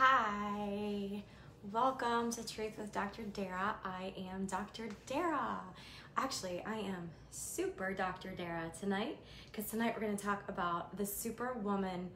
Hi, welcome to Truth with Dr. Dara. I am Dr. Dara. Actually, I am super Dr. Dara tonight because tonight we're going to talk about the Superwoman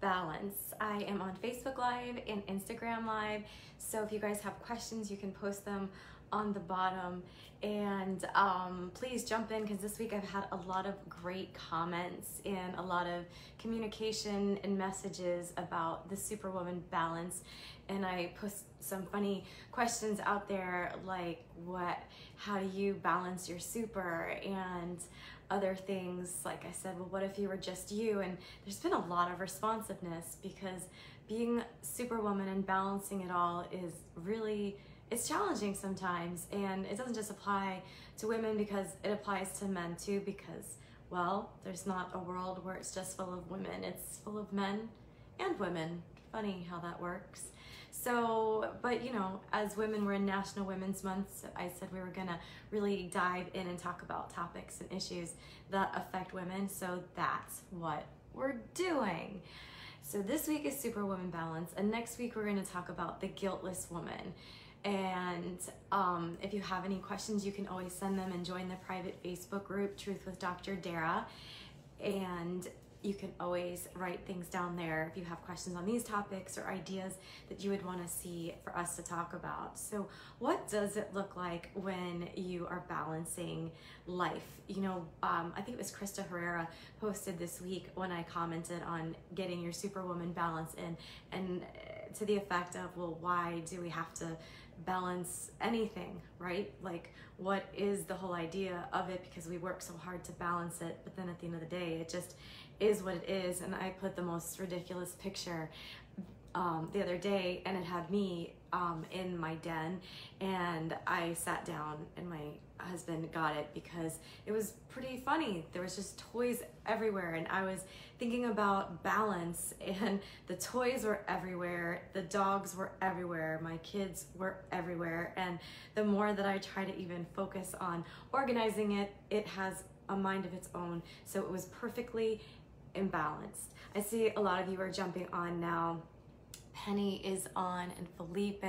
balance. I am on Facebook Live and Instagram Live, so if you guys have questions, you can post them on the bottom. And um, please jump in because this week I've had a lot of great comments and a lot of communication and messages about the Superwoman balance. And I put some funny questions out there like what how do you balance your super and other things? Like I said well what if you were just you? And there's been a lot of responsiveness because being superwoman and balancing it all is really it's challenging sometimes and it doesn't just apply to women because it applies to men too because well there's not a world where it's just full of women it's full of men and women. Funny how that works. So but you know as women we're in national women's month so i said we were gonna really dive in and talk about topics and issues that affect women so that's what we're doing. So this week is superwoman balance and next week we're going to talk about the guiltless woman and um, if you have any questions, you can always send them and join the private Facebook group, Truth with Dr. Dara. And you can always write things down there if you have questions on these topics or ideas that you would want to see for us to talk about. So, what does it look like when you are balancing life? You know, um, I think it was Krista Herrera posted this week when I commented on getting your superwoman balance in, and uh, to the effect of, well, why do we have to? Balance anything, right? Like, what is the whole idea of it? Because we work so hard to balance it, but then at the end of the day, it just is what it is. And I put the most ridiculous picture um, the other day, and it had me um, in my den, and I sat down, in my husband got it because it was pretty funny. There was just toys everywhere, and I was thinking about balance, and the toys were everywhere, the dogs were everywhere, my kids were everywhere, and the more that I try to even focus on organizing it, it has a mind of its own. So it was perfectly imbalanced. I see a lot of you are jumping on now. Penny is on, and Felipe,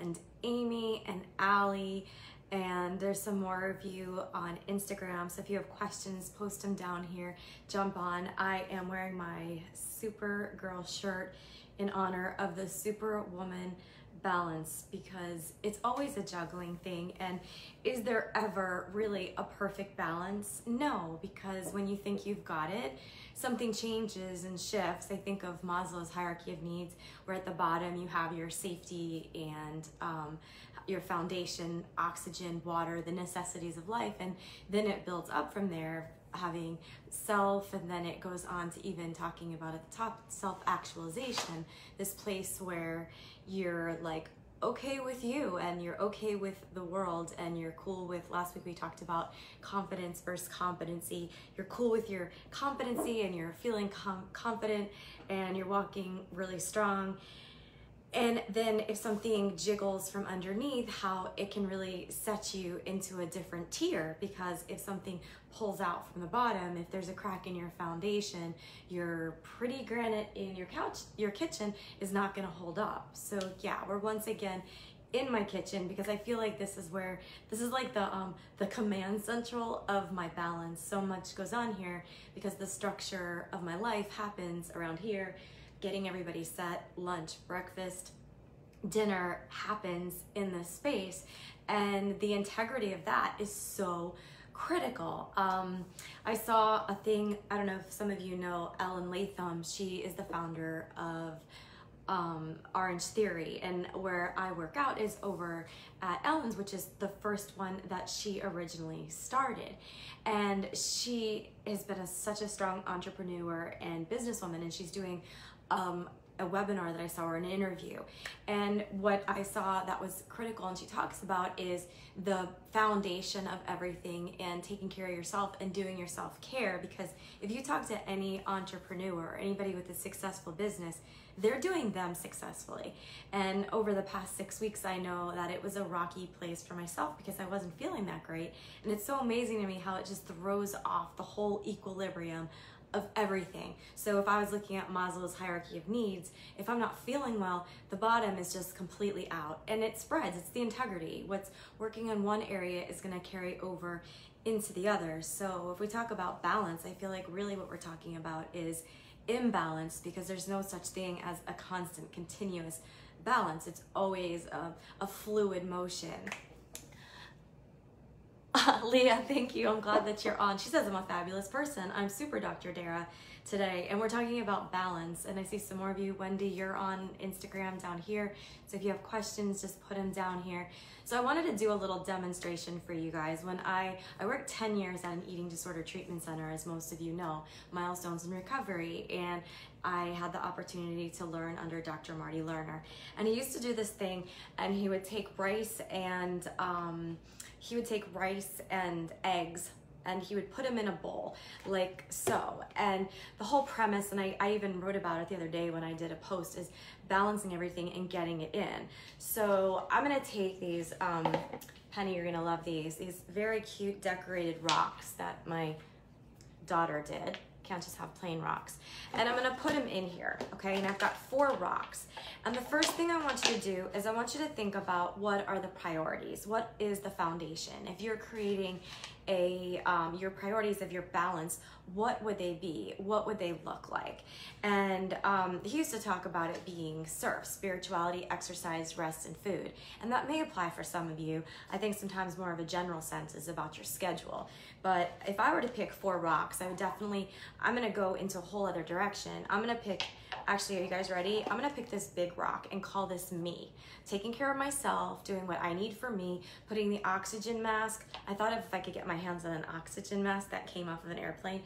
and Amy, and Allie and there's some more of you on Instagram. So if you have questions, post them down here. Jump on. I am wearing my Supergirl shirt in honor of the Superwoman balance because it's always a juggling thing. And is there ever really a perfect balance? No, because when you think you've got it, something changes and shifts. I think of Maslow's hierarchy of needs, where at the bottom you have your safety and um, your foundation, oxygen, water, the necessities of life, and then it builds up from there, having self, and then it goes on to even talking about at the top self actualization, this place where you're like okay with you and you're okay with the world and you're cool with last week we talked about confidence versus competency. You're cool with your competency and you're feeling com- confident and you're walking really strong and then if something jiggles from underneath, how it can really set you into a different tier because if something pulls out from the bottom, if there's a crack in your foundation, your pretty granite in your couch, your kitchen is not gonna hold up. So yeah, we're once again in my kitchen because I feel like this is where this is like the um the command central of my balance. So much goes on here because the structure of my life happens around here getting everybody set, lunch, breakfast, dinner happens in this space. And the integrity of that is so critical. Um, I saw a thing, I don't know if some of you know Ellen Latham. She is the founder of um, Orangetheory, and where I work out is over at Ellen's, which is the first one that she originally started. And she has been a, such a strong entrepreneur and businesswoman, and she's doing um, a webinar that I saw or an interview. And what I saw that was critical and she talks about is the foundation of everything and taking care of yourself and doing your self care. Because if you talk to any entrepreneur or anybody with a successful business, they're doing them successfully. And over the past six weeks, I know that it was a rocky place for myself because I wasn't feeling that great. And it's so amazing to me how it just throws off the whole equilibrium of everything. So if I was looking at Maslow's hierarchy of needs, if I'm not feeling well, the bottom is just completely out and it spreads. It's the integrity. What's working in one area is going to carry over into the other. So if we talk about balance, I feel like really what we're talking about is imbalance because there's no such thing as a constant, continuous balance. It's always a, a fluid motion. Leah, thank you. I'm glad that you're on. She says I'm a fabulous person. I'm super Dr. Dara today, and we're talking about balance. And I see some more of you. Wendy, you're on Instagram down here. So if you have questions, just put them down here. So I wanted to do a little demonstration for you guys. When I, I worked 10 years at an eating disorder treatment center, as most of you know, Milestones in Recovery, and I had the opportunity to learn under Dr. Marty Lerner. And he used to do this thing, and he would take rice and um, he would take rice and eggs and he would put them in a bowl like so. And the whole premise and I, I even wrote about it the other day when i did a post is balancing everything and getting it in. So i'm gonna take these um, penny you're gonna love these. These very cute decorated rocks that my daughter did can't just have plain rocks. And I'm gonna put them in here, okay? And I've got four rocks. And the first thing I want you to do is I want you to think about what are the priorities? What is the foundation? If you're creating a um, your priorities of your balance, what would they be? What would they look like? And um, he used to talk about it being surf, spirituality, exercise, rest, and food. And that may apply for some of you. I think sometimes more of a general sense is about your schedule. But if I were to pick four rocks, I would definitely, I'm gonna go into a whole other direction. I'm gonna pick, actually, are you guys ready? I'm gonna pick this big rock and call this me. Taking care of myself, doing what I need for me, putting the oxygen mask. I thought if I could get my hands on an oxygen mask that came off of an airplane,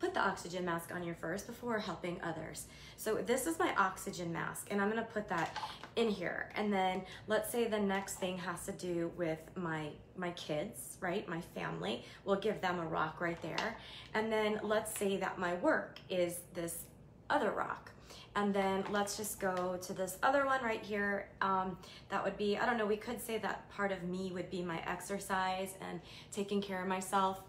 put the oxygen mask on your first before helping others. So this is my oxygen mask and I'm gonna put that in here. And then let's say the next thing has to do with my, my kids, right? My family, we'll give them a rock right there. And then let's say that my work is this other rock. And then let's just go to this other one right here. Um, that would be, I don't know, we could say that part of me would be my exercise and taking care of myself.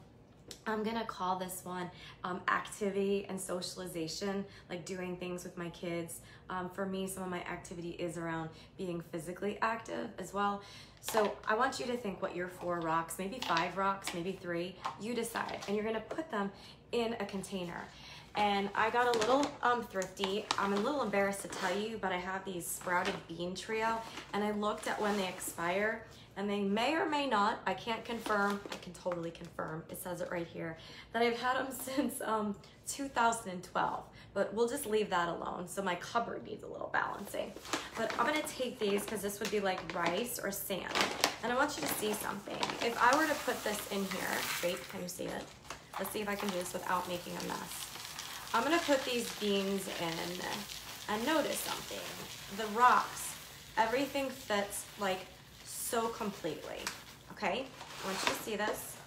I'm gonna call this one um, activity and socialization, like doing things with my kids. Um, for me, some of my activity is around being physically active as well. So I want you to think what your four rocks, maybe five rocks, maybe three, you decide, and you're gonna put them in a container. And I got a little um, thrifty. I'm a little embarrassed to tell you, but I have these sprouted bean trio, and I looked at when they expire, and they may or may not, I can't confirm, I can totally confirm, it says it right here, that I've had them since um, 2012, but we'll just leave that alone. So my cupboard needs a little balancing. But I'm gonna take these because this would be like rice or sand. And I want you to see something. If I were to put this in here, wait, can you see it? Let's see if I can do this without making a mess. I'm gonna put these beans in and notice something. The rocks, everything fits like so completely, okay? I want you to see this.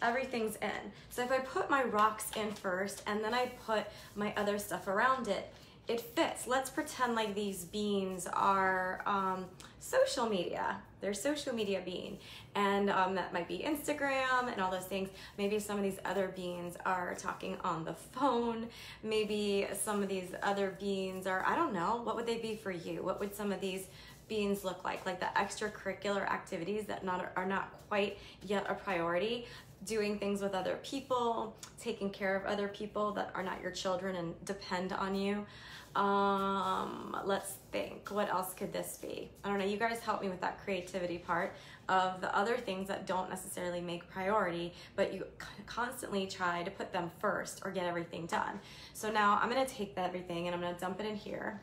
Everything's in. So if I put my rocks in first and then I put my other stuff around it, it fits. Let's pretend like these beans are um, social media. They're social media bean. And um, that might be Instagram and all those things. Maybe some of these other beans are talking on the phone. Maybe some of these other beans are, I don't know, what would they be for you? What would some of these beans look like? Like the extracurricular activities that not are not quite yet a priority, doing things with other people, taking care of other people that are not your children and depend on you. Um, let's think, what else could this be? I don't know, you guys help me with that creativity part of the other things that don't necessarily make priority, but you constantly try to put them first or get everything done. So now I'm gonna take everything and I'm gonna dump it in here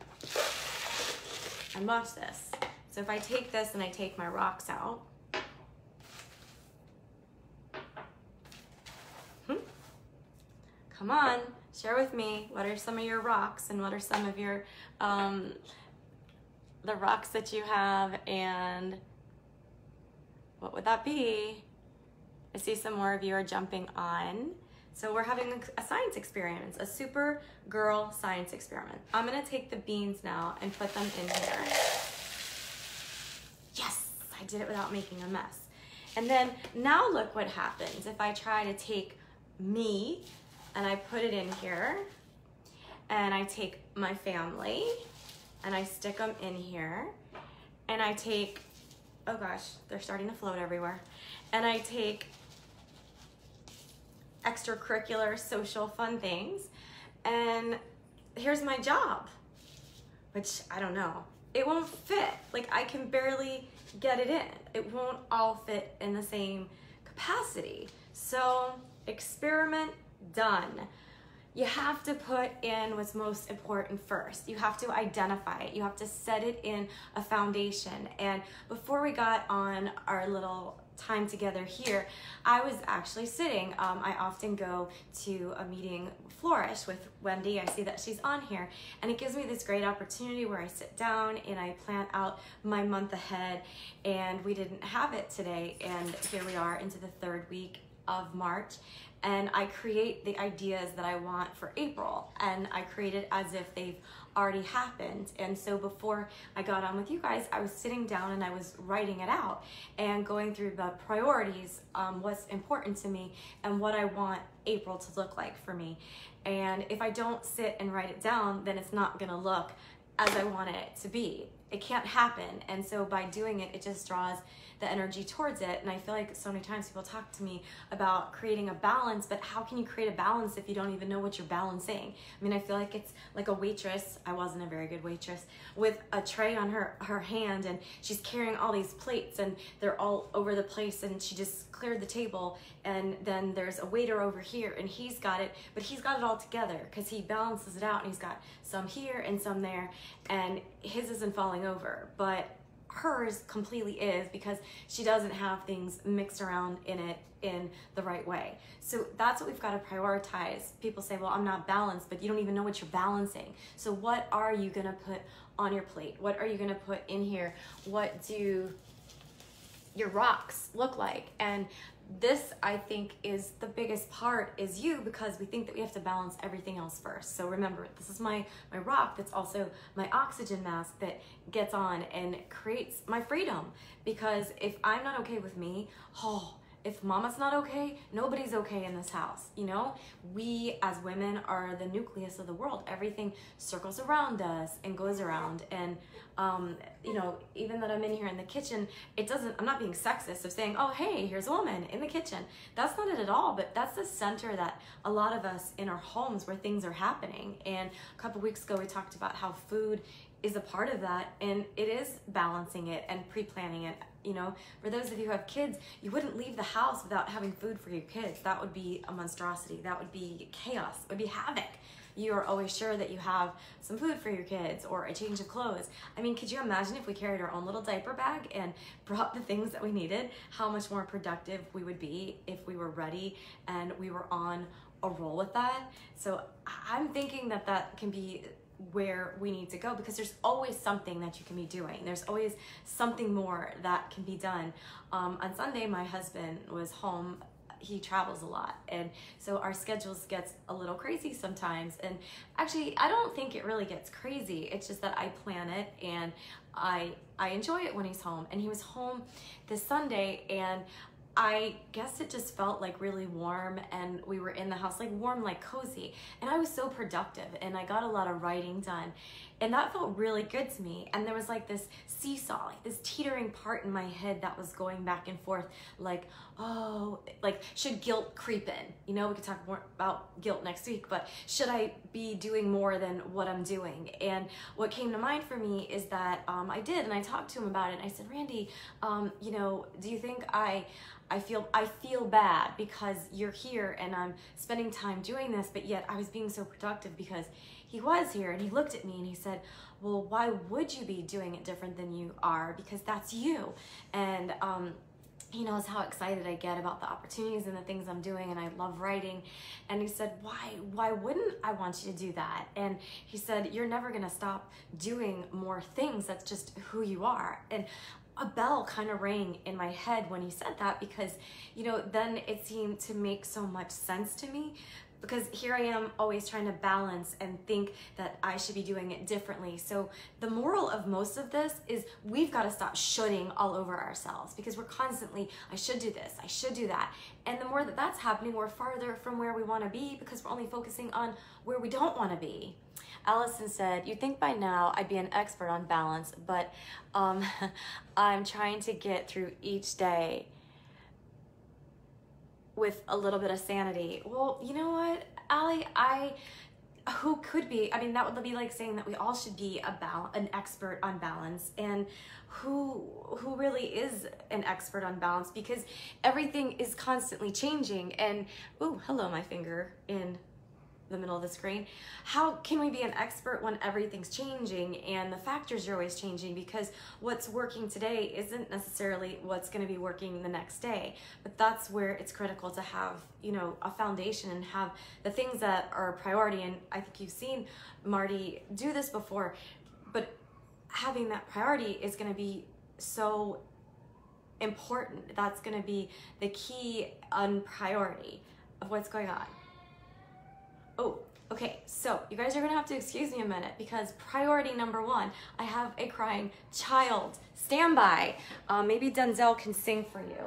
and watch this. So if I take this and I take my rocks out, hmm, come on, share with me what are some of your rocks and what are some of your um, the rocks that you have and what would that be? I see some more of you are jumping on. So we're having a science experiment, a super girl science experiment. I'm gonna take the beans now and put them in here. Yes, I did it without making a mess. And then now look what happens if I try to take me and I put it in here and I take my family and I stick them in here and I take, oh gosh, they're starting to float everywhere. And I take extracurricular social fun things and here's my job, which I don't know. It won't fit. Like I can barely get it in. It won't all fit in the same capacity. So experiment done. You have to put in what's most important first. You have to identify it. You have to set it in a foundation. And before we got on our little time together here, I was actually sitting. Um, I often go to a meeting Flourish with Wendy. I see that she's on here, and it gives me this great opportunity where I sit down and I plan out my month ahead. And we didn't have it today, and here we are into the third week of March and I create the ideas that I want for April and I create it as if they've already happened. And so before I got on with you guys, I was sitting down and I was writing it out and going through the priorities, um, what's important to me and what I want April to look like for me. And if I don't sit and write it down, then it's not gonna look as I want it to be. It can't happen. And so by doing it, it just draws the energy towards it. And I feel like so many times people talk to me about creating a balance, but how can you create a balance if you don't even know what you're balancing? I mean, I feel like it's like a waitress. I wasn't a very good waitress with a tray on her, her hand and she's carrying all these plates and they're all over the place and she just cleared the table and then there's a waiter over here and he's got it but he's got it all together because he balances it out and he's got some here and some there and his isn't falling over but hers completely is because she doesn't have things mixed around in it in the right way. So that's what we've got to prioritize. People say, well, I'm not balanced, but you don't even know what you're balancing. So what are you going to put on your plate? What are you going to put in here? What do your rocks look like? And this I think is the biggest part is you because we think that we have to balance everything else first. So remember, this is my my rock that's also my oxygen mask that gets on and creates my freedom because if I'm not okay with me, oh, if mama's not okay, nobody's okay in this house. You know, we as women are the nucleus of the world. Everything circles around us and goes around. And, um, you know, even that I'm in here in the kitchen, it doesn't, I'm not being sexist of saying, oh, hey, here's a woman in the kitchen. That's not it at all. But that's the center that a lot of us in our homes where things are happening. And a couple weeks ago, we talked about how food is a part of that and it is balancing it and pre-planning it you know? For those of you who have kids you wouldn't leave the house without having food for your kids. That would be a monstrosity. That would be chaos. It would be havoc. You are always sure that you have some food for your kids or a change of clothes. I mean, could you imagine if we carried our own little diaper bag and brought the things that we needed, how much more productive we would be if we were ready and we were on a roll with that? So I'm thinking that that can be where we need to go because there's always something that you can be doing. There's always something more that can be done. Um, on Sunday, my husband was home. He travels a lot, and so our schedules gets a little crazy sometimes. And actually, I don't think it really gets crazy. It's just that I plan it, and I I enjoy it when he's home. And he was home this Sunday, and I guess it just felt like really warm and we were in the house, like warm, like cozy. And I was so productive and I got a lot of writing done. And that felt really good to me. And there was like this seesaw, like this teetering part in my head that was going back and forth, like, oh, like, should guilt creep in? You know, we could talk more about guilt next week, but should I be doing more than what I'm doing? And what came to mind for me is that um, I did, and I talked to him about it. And I said, Randy, um, you know, do you think I, I feel I feel bad because you're here and I'm spending time doing this, but yet I was being so productive because he was here and he looked at me and he said, "Well, why would you be doing it different than you are? Because that's you." And um, he knows how excited I get about the opportunities and the things I'm doing and I love writing. And he said, why, why wouldn't I want you to do that? And he said, you're never gonna stop doing more things. That's just who you are. And a bell kind of rang in my head when he said that because, you know, then it seemed to make so much sense to me. Because here I am always trying to balance and think that I should be doing it differently. So the moral of most of this is we've got to stop shoulding all over ourselves because we're constantly, I should do this, I should do that. And the more that that's happening, we're farther from where we want to be because we're only focusing on where we don't want to be. Allison said, You'd think by now I'd be an expert on balance, but um, I'm trying to get through each day with a little bit of sanity. Well, you know what, Allie, I who could be i mean that would be like saying that we all should be about an expert on balance. And who who really is an expert on balance? Because everything is constantly changing. And oh hello my finger in the middle of the screen. How can we be an expert when everything's changing and the factors are always changing because what's working today isn't necessarily what's going to be working the next day. But that's where it's critical to have, you know, a foundation and have the things that are a priority. And I think you've seen Marty do this before, but having that priority is going to be so important. That's going to be the key on priority of what's going on. Oh, okay, so you guys are gonna have to excuse me a minute because priority number one, I have a crying child. Stand by. Uh, maybe Denzel can sing for you.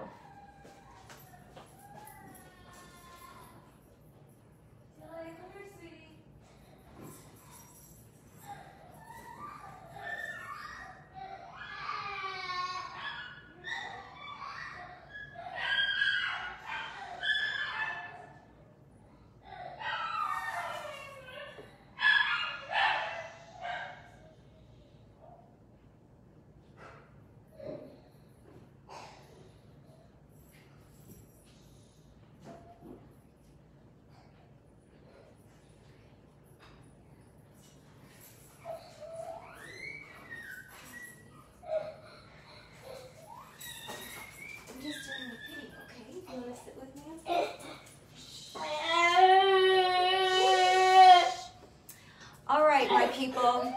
People.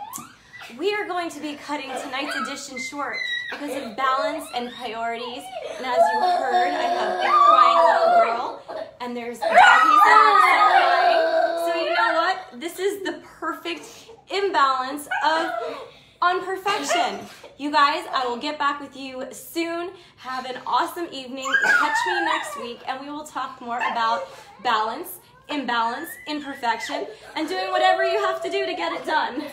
We are going to be cutting tonight's edition short because of balance and priorities. And as you heard, I have a crying little girl, and there's doggies crying. So you know what? This is the perfect imbalance of on perfection. You guys, I will get back with you soon. Have an awesome evening. Catch me next week, and we will talk more about balance imbalance, imperfection, and doing whatever you have to do to get it done.